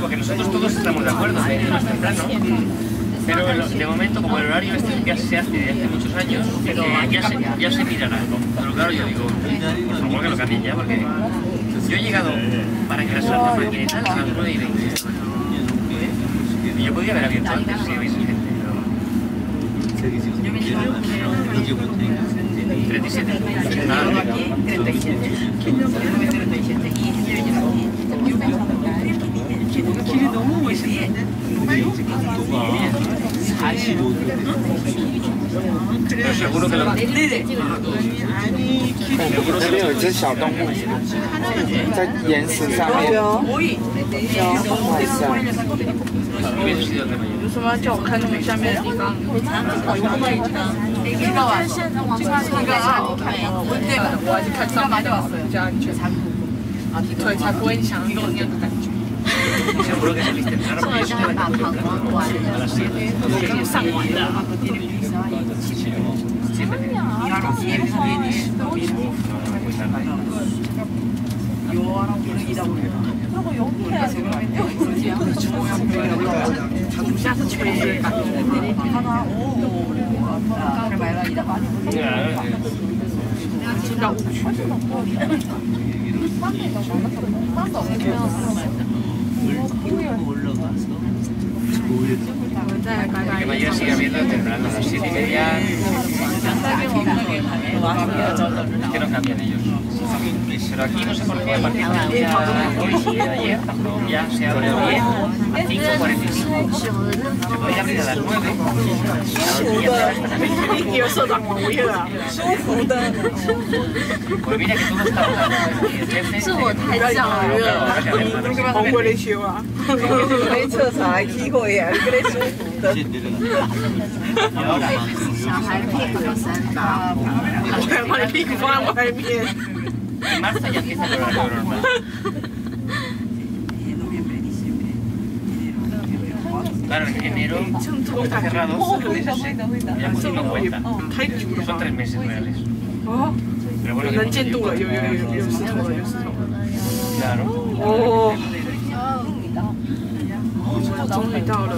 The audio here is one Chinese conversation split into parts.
porque nosotros todos estamos de acuerdo, de ir más temprano, pero de momento, como el horario este ya se hace desde hace muchos años, pero ya se, ya se mirará. Pero claro, yo digo, por favor que lo cambien ya, porque yo he llegado para engrasar la maquinita a las 9 y 20. Y yo podía haber abierto antes si hubiese gente, pero... 37. Nada, 37. 这边有一只小动物，在岩石上面。有，晚上。有什么叫我看那下面的地方？这个啊，这个啊，对了，我还是看上面的，这样去才对才不会想有那个感觉。Seguro que saliste temprano porque yo estaba a las 7. San Juan. Siempre. Y ahora tienes, tienes, Yo ahora quiero ir a Europa. 그러고 여기 해야 자동차에서 최대 하나 오 아까 말라 이다 많이 진짜 오고 싶어. Que mayor sigue habiendo temprano a las 7 y media. 是我太燥了，红过来笑啊！你厕所还起火呀？你跟你舒服的。小孩屁股有三 刀，我要把你屁股放在外面。En marzo ya empieza el horario normal. Claro, en enero está cerrado, ya casi no cuenta. Son tres meses reales. Pero bueno, 能见度了，有有有有有石头了，有石头了。 Claro. 哦，终于到了。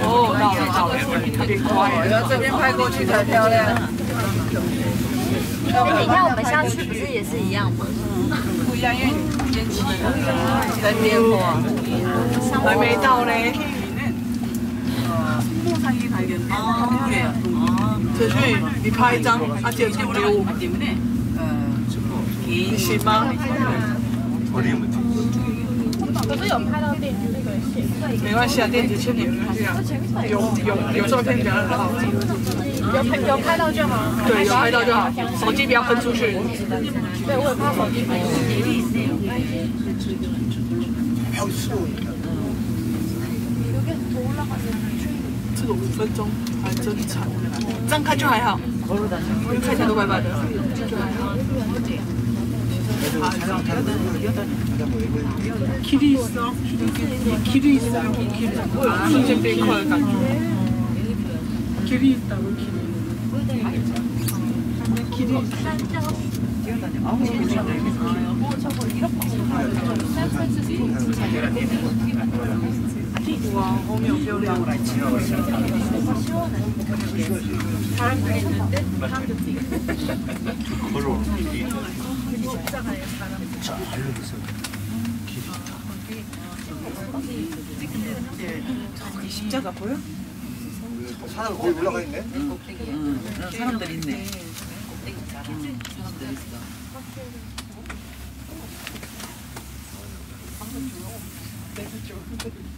哦，到了到了，特别快，然后这边拍过去才漂亮。那你看我们下次不是也是一样吗？不一样，因为天气还没到呢。哲旭，你拍一张，他截图给我。你行吗？可是有拍到电梯那个线，没关系啊，电子签名没关系啊。有有有照片比较好。有拍有拍到就好。对，有拍到就好，手机不要喷出去。对，我也怕手机喷出去。这个五分钟还真长，这样看就还好，看起来都白白的，就还好。 길이 있어. 길이 있어요. 길이. 아, 이제 베이커가 길이 있다고 길이. 길이 있어. 어, 저거 이렇게. 우와, 어미 어려워. 바람도 있는데 바람도 뛰고. 걸어 오는 길이 없잖아요, 바람. 잘 알려주세요. 길이. 근데 저기 십자가 보여? 사람 거기 올라가 있네? 응, 사람들 있네. 사람들 있어. 방금 조용. 내가 좀.